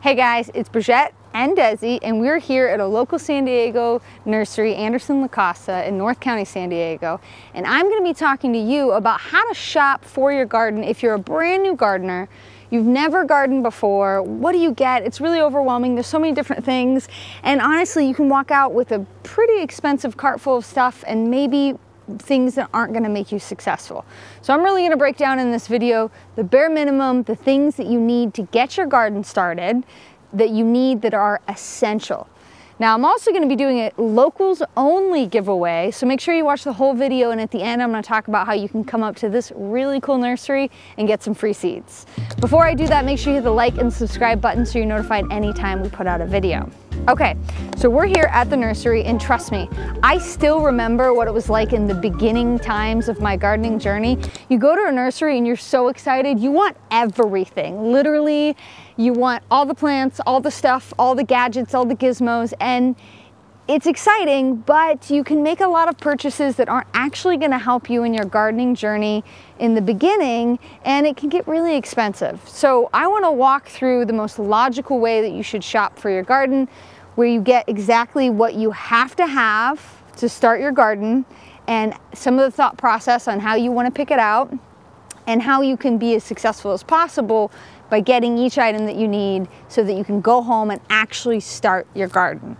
Hey guys, it's Bridgette and Desi, and we're here at a local San Diego nursery, Anderson La Costa in North County, San Diego. And I'm gonna be talking to you about how to shop for your garden if you're a brand new gardener You've never gardened before. What do you get? It's really overwhelming. There's so many different things. And honestly, you can walk out with a pretty expensive cart full of stuff and maybe things that aren't gonna make you successful. So I'm really gonna break down in this video the bare minimum, the things that you need to get your garden started, that you need that are essential. Now I'm also gonna be doing a locals only giveaway, so make sure you watch the whole video and at the end I'm gonna talk about how you can come up to this really cool nursery and get some free seeds. Before I do that, make sure you hit the like and subscribe button so you're notified anytime we put out a video. Okay, so we're here at the nursery and trust me, I still remember what it was like in the beginning times of my gardening journey. You go to a nursery and you're so excited, you want everything, literally. You want all the plants, all the stuff, all the gadgets, all the gizmos, and it's exciting, but you can make a lot of purchases that aren't actually gonna help you in your gardening journey in the beginning, and it can get really expensive. So I wanna walk through the most logical way that you should shop for your garden where you get exactly what you have to have to start your garden and some of the thought process on how you want to pick it out and how you can be as successful as possible by getting each item that you need so that you can go home and actually start your garden.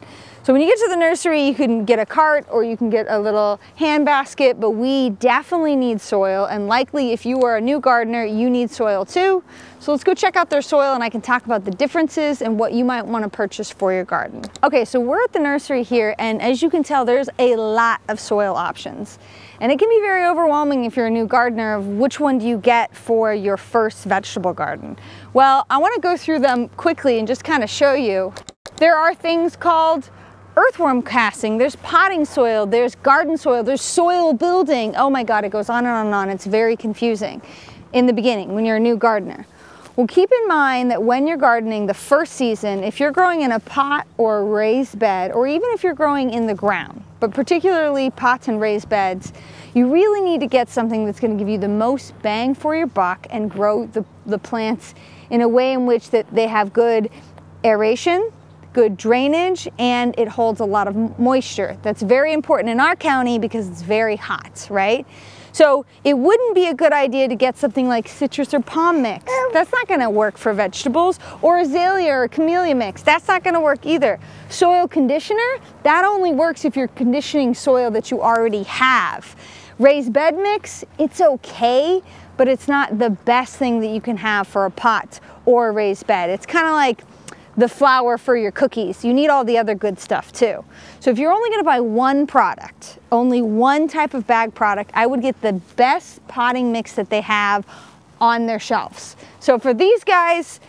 So when you get to the nursery, you can get a cart or you can get a little hand basket, but we definitely need soil. And likely if you are a new gardener, you need soil too. So let's go check out their soil and I can talk about the differences and what you might want to purchase for your garden. Okay, so we're at the nursery here and as you can tell, there's a lot of soil options. And it can be very overwhelming if you're a new gardener of which one do you get for your first vegetable garden. Well, I want to go through them quickly and just kind of show you. There are things called earthworm casting, there's potting soil, there's garden soil, there's soil building. Oh my God, it goes on and on and on. It's very confusing in the beginning when you're a new gardener. Well, keep in mind that when you're gardening the first season, if you're growing in a pot or a raised bed, or even if you're growing in the ground, but particularly pots and raised beds, you really need to get something that's going to give you the most bang for your buck and grow the, the plants in a way in which that they have good aeration, good drainage and it holds a lot of moisture. That's very important in our county because it's very hot, right? So it wouldn't be a good idea to get something like citrus or palm mix. That's not gonna work for vegetables. Or azalea or camellia mix. That's not gonna work either. Soil conditioner, that only works if you're conditioning soil that you already have. Raised bed mix, it's okay, but it's not the best thing that you can have for a pot or a raised bed. It's kind of like the flour for your cookies. You need all the other good stuff too. So if you're only gonna buy one product, only one type of bag product, I would get the best potting mix that they have on their shelves. So for these guys,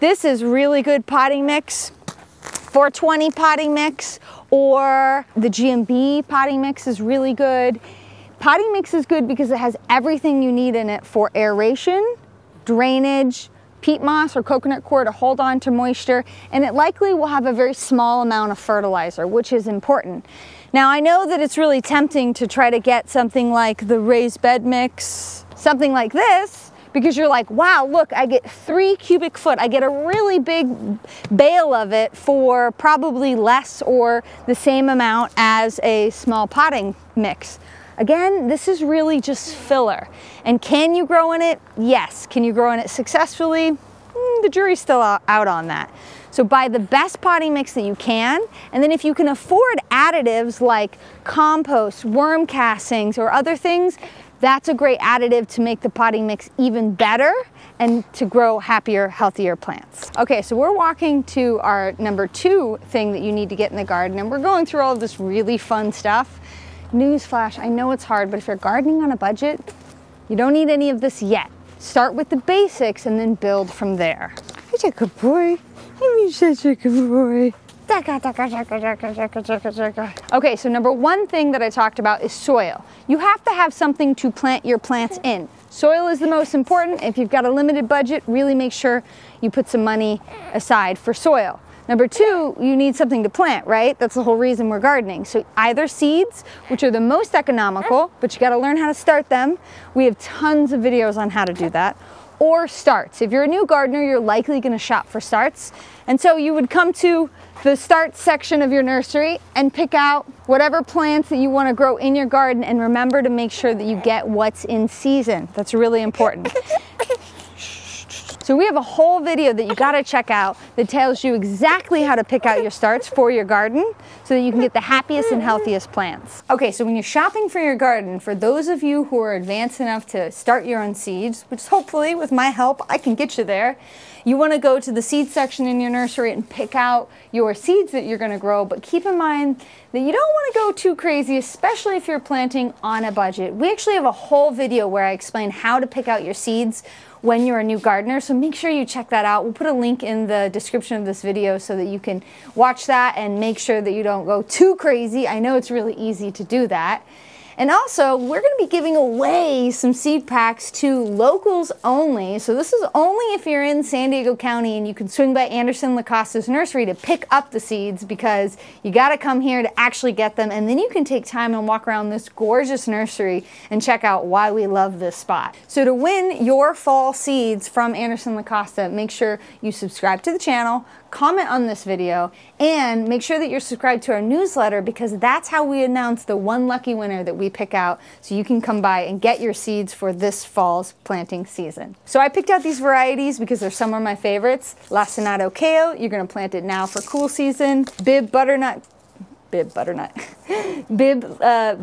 this is really good potting mix. 420 potting mix or the GMB potting mix is really good. Potting mix is good because it has everything you need in it for aeration, drainage, peat moss or coconut coir to hold on to moisture, and it likely will have a very small amount of fertilizer, which is important. Now I know that it's really tempting to try to get something like the raised bed mix, something like this, because you're like, wow, look, I get three cubic foot. I get a really big bale of it for probably less or the same amount as a small potting mix. Again, this is really just filler. And can you grow in it? Yes. Can you grow in it successfully? Mm, the jury's still out on that. So buy the best potting mix that you can, and then if you can afford additives like compost, worm castings, or other things, that's a great additive to make the potting mix even better and to grow happier, healthier plants. Okay, so we're walking to our number two thing that you need to get in the garden, and we're going through all of this really fun stuff. Newsflash, I know it's hard, but if you're gardening on a budget, you don't need any of this yet. Start with the basics and then build from there. Such a good boy. You're such a good boy. Okay, so number one thing that I talked about is soil. You have to have something to plant your plants in. Soil is the most important. If you've got a limited budget, really make sure you put some money aside for soil. Number two, you need something to plant, right? That's the whole reason we're gardening. So either seeds, which are the most economical, but you gotta learn how to start them. We have tons of videos on how to do that. or starts. If you're a new gardener, you're likely gonna shop for starts. And so you would come to the start section of your nursery and pick out whatever plants that you want to grow in your garden and remember to make sure that you get what's in season. That's really important. So we have a whole video that you gotta check out that tells you exactly how to pick out your starts for your garden so that you can get the happiest and healthiest plants. Okay, so when you're shopping for your garden, for those of you who are advanced enough to start your own seeds, which hopefully with my help, I can get you there, you want to go to the seed section in your nursery and pick out your seeds that you're going to grow, but keep in mind that you don't want to go too crazy, especially if you're planting on a budget. We actually have a whole video where I explain how to pick out your seeds when you're a new gardener, so make sure you check that out. We'll put a link in the description of this video so that you can watch that and make sure that you don't go too crazy. I know it's really easy to do that. And also, we're going to be giving away some seed packs to locals only. So this is only if you're in San Diego County and you can swing by Anderson La Costa's nursery to pick up the seeds because you got to come here to actually get them. And then you can take time and walk around this gorgeous nursery and check out why we love this spot. So to win your fall seeds from Anderson Lacosta, make sure you subscribe to the channel, comment on this video, and make sure that you're subscribed to our newsletter because that's how we announce the one lucky winner that we pick out so you can come by and get your seeds for this fall's planting season. So I picked out these varieties because they're some of my favorites. Lacinato kale, you're gonna plant it now for cool season. Bibb butternut bibb butternut. bibb, uh,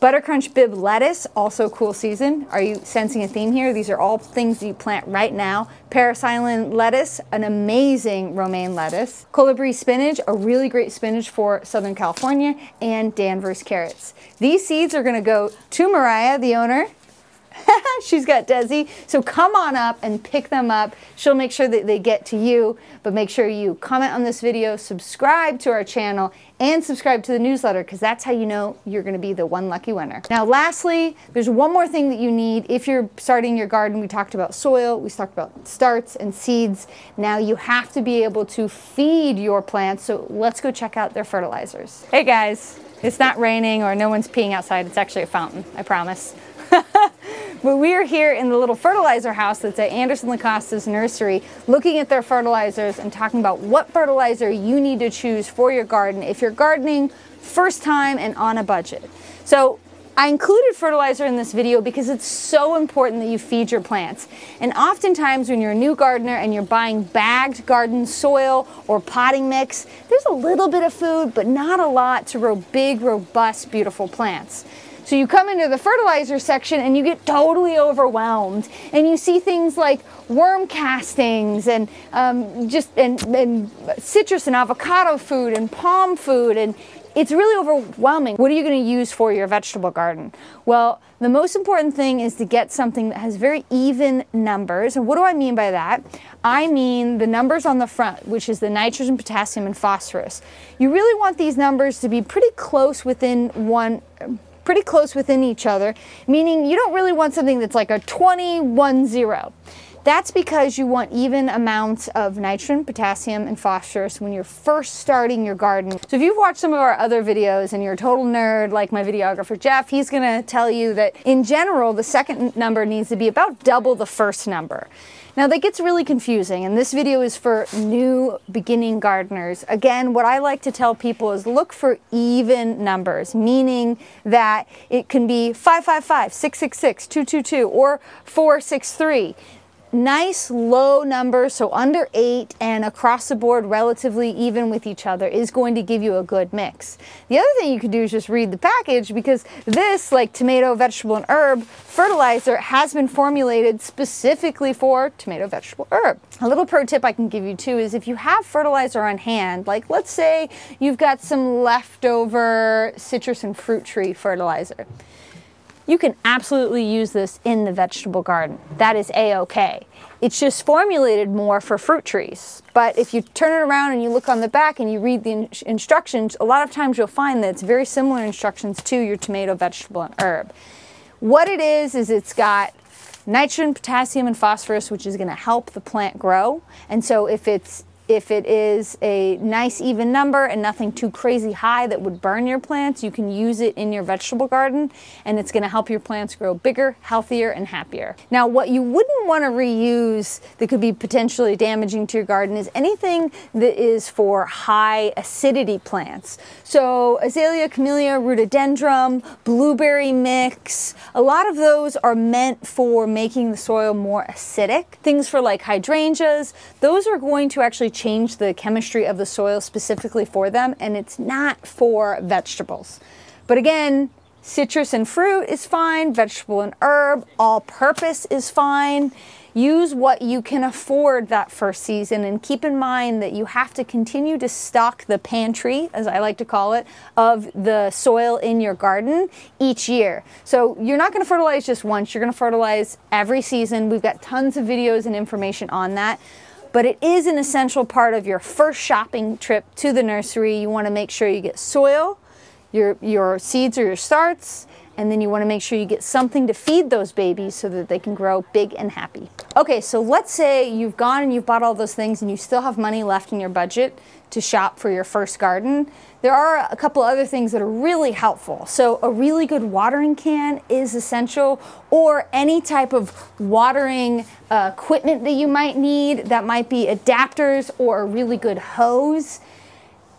butter crunch bibb lettuce, also cool season. Are you sensing a theme here? These are all things you plant right now. Parris Island lettuce, an amazing romaine lettuce. Colibri spinach, a really great spinach for Southern California, and Danvers carrots. These seeds are gonna go to Mariah, the owner, She's got Desi. So come on up and pick them up. She'll make sure that they get to you, but make sure you comment on this video, subscribe to our channel, and subscribe to the newsletter because that's how you know you're going to be the one lucky winner. Now lastly, there's one more thing that you need if you're starting your garden. We talked about soil, we talked about starts and seeds. Now you have to be able to feed your plants, so let's go check out their fertilizers. Hey guys, it's not raining or no one's peeing outside. It's actually a fountain, I promise. But we are here in the little fertilizer house that's at Anderson La Costa's nursery, looking at their fertilizers and talking about what fertilizer you need to choose for your garden if you're gardening first time and on a budget. So I included fertilizer in this video because it's so important that you feed your plants. And oftentimes when you're a new gardener and you're buying bagged garden soil or potting mix, there's a little bit of food, but not a lot to grow big, robust, beautiful plants. So you come into the fertilizer section and you get totally overwhelmed and you see things like worm castings and um, just and, and citrus and avocado food and palm food and it's really overwhelming. What are you going to use for your vegetable garden? Well, the most important thing is to get something that has very even numbers. And what do I mean by that? I mean the numbers on the front, which is the nitrogen, potassium, and phosphorus. You really want these numbers to be pretty close within one pretty close within each other, meaning you don't really want something that's like a 21 0. That's because you want even amounts of nitrogen, potassium, and phosphorus when you're first starting your garden. So if you've watched some of our other videos and you're a total nerd like my videographer Jeff, he's gonna tell you that in general, the second number needs to be about double the first number. Now that gets really confusing and this video is for new beginning gardeners. Again, what I like to tell people is look for even numbers, meaning that it can be 555, 666, 222, or 463 nice low numbers, so under eight and across the board relatively even with each other is going to give you a good mix. The other thing you could do is just read the package because this, like tomato, vegetable, and herb, fertilizer has been formulated specifically for tomato, vegetable, herb. A little pro tip I can give you too is if you have fertilizer on hand, like let's say you've got some leftover citrus and fruit tree fertilizer you can absolutely use this in the vegetable garden. That is a-okay. It's just formulated more for fruit trees. But if you turn it around and you look on the back and you read the in instructions, a lot of times you'll find that it's very similar instructions to your tomato, vegetable, and herb. What it is, is it's got nitrogen, potassium, and phosphorus, which is gonna help the plant grow. And so if it's If it is a nice even number and nothing too crazy high that would burn your plants, you can use it in your vegetable garden and it's gonna help your plants grow bigger, healthier, and happier. Now, what you wouldn't wanna reuse that could be potentially damaging to your garden is anything that is for high acidity plants. So azalea, camellia, rhododendron, blueberry mix, a lot of those are meant for making the soil more acidic. Things for like hydrangeas, those are going to actually change the chemistry of the soil specifically for them, and it's not for vegetables. But again, citrus and fruit is fine, vegetable and herb, all purpose is fine. Use what you can afford that first season and keep in mind that you have to continue to stock the pantry, as I like to call it, of the soil in your garden each year. So you're not gonna fertilize just once, you're gonna fertilize every season. We've got tons of videos and information on that but it is an essential part of your first shopping trip to the nursery. You wanna make sure you get soil, your, your seeds or your starts, and then you wanna make sure you get something to feed those babies so that they can grow big and happy. Okay, so let's say you've gone and you've bought all those things and you still have money left in your budget to shop for your first garden. There are a couple other things that are really helpful. So a really good watering can is essential or any type of watering uh, equipment that you might need that might be adapters or a really good hose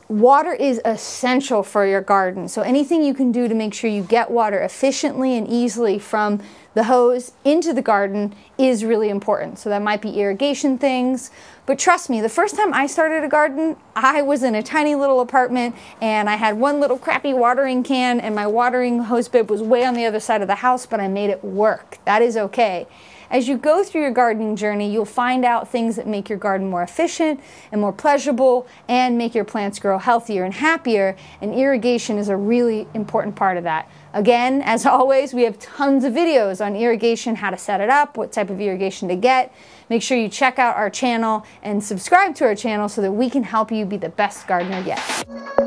water is essential for your garden. So anything you can do to make sure you get water efficiently and easily from the hose into the garden is really important. So that might be irrigation things. But trust me, the first time I started a garden, I was in a tiny little apartment and I had one little crappy watering can and my watering hose bib was way on the other side of the house, but I made it work. That is okay. As you go through your gardening journey, you'll find out things that make your garden more efficient and more pleasurable and make your plants grow healthier and happier, and irrigation is a really important part of that. Again, as always, we have tons of videos on irrigation, how to set it up, what type of irrigation to get. Make sure you check out our channel and subscribe to our channel so that we can help you be the best gardener yet.